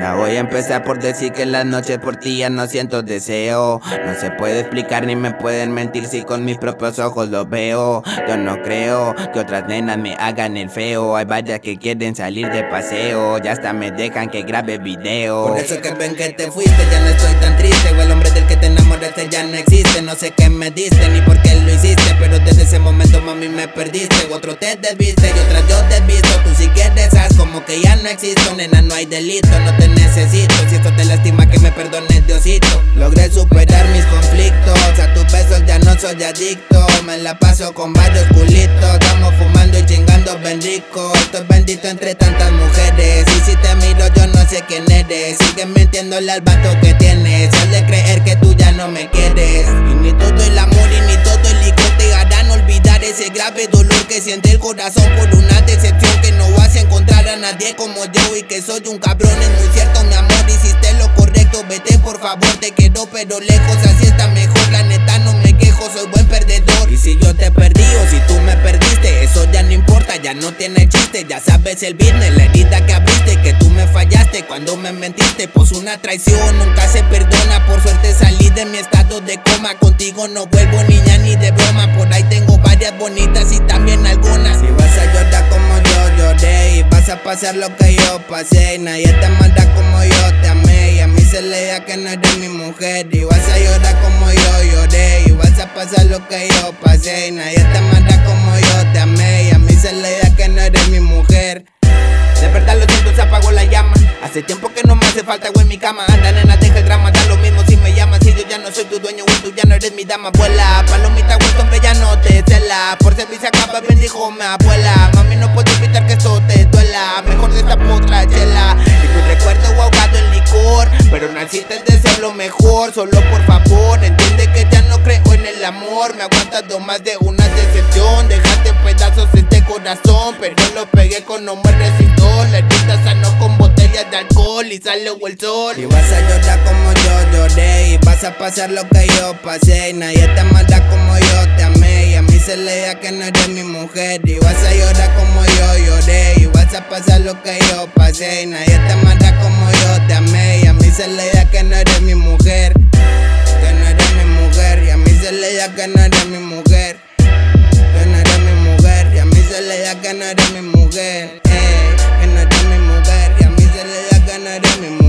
Voy a empezar por decir que en las noches por ti ya no siento deseo. No se puede explicar ni me pueden mentir si con mis propios ojos lo veo. Yo no creo que otras nenas me hagan el feo. Hay varias que quieren salir de paseo. Ya hasta me dejan que grabe video. Por eso que ven que te fuiste, ya no estoy tan triste. O el hombre del que te enamoraste ya no existe. No sé qué me diste ni por qué lo hiciste. Pero desde ese momento, mami, me perdiste. Otro te desviste y otra yo desvisto. Tú si quieres, no existo. Nena, no hay delito, no te necesito. Si esto te lastima, que me perdones, Diosito. Logré superar mis conflictos. A tus besos ya no soy adicto. Me la paso con varios culitos. Estamos fumando y chingando ben rico. Estoy bendito entre tantas mujeres. Y si te miro, yo no sé quién eres. Sigue mintiéndole al vato que tienes. Al de creer que tú ya no me quieres. Y ni todo el amor y ni todo el licor te harán olvidar ese grave dolor que siente el corazón por una decepción que no vas a encontrar a nadie como yo y que soy un cabrón. Es muy cierto, mi amor, hiciste lo correcto. Vete por favor, te quiero pero lejos, así está mejor. La neta no me quejo, soy buen perdedor. Y si yo te perdí o si tú me perdiste, eso ya no importa, ya no tiene chiste. Ya sabes el business, la herida que abriste, que tú me fallaste cuando me mentiste. Pues una traición nunca se perdona. Por suerte salí de mi estado de coma. Contigo no vuelvo niña ni de broma. Por pasar lo que yo pasé, y nadie te manda como yo te amé. Y a mí se le da que no eres mi mujer. Y vas a llorar como yo lloré. Y vas a pasar lo que yo pasé. Y nadie te manda como yo te amé. Y a mí se le da que no eres mi mujer. De verdad lo se apagó la llama. Hace tiempo que no me hace falta agua en mi cama. Anda, nena, deja el drama, da lo mismo si me llamas. Si yo ya no soy tu dueño, o tú ya no eres mi dama. Vuela, palomita, gusto, hombre, ya no te cela. Por servicio acaba, bendijo mi abuela. Mami, no puedo evitar que esto te Mejor de esta otra chela. Y tu recuerdo ahogado en licor. Pero naciste de ser lo mejor. Solo por favor, entiende que ya no creo en el amor. Me ha aguantado más de una decepción. Dejaste pedazos este corazón. Pero lo pegué con no me resistió. La herida sanó con botellas de alcohol y salió el sol. Y vas a llorar como yo lloré. Y vas a pasar lo que yo pasé. Y nadie te manda como yo te amé dice Leia que no eres mi mujer. Y vas a llorar como yo lloré. Y vas a pasar lo que yo pasé. Y nadie te mata como yo te amé. Y a mí se le da que no eres mi mujer. Que no eres mi mujer. Y a mí se le da que no eres mi mujer. Que no eres mi mujer. Y a mí se Leia que no eres mi mujer. Eh, que no eres mi mujer. Y a mí se Leia que no eres mi mujer.